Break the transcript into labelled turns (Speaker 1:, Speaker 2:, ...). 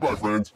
Speaker 1: Goodbye, friends.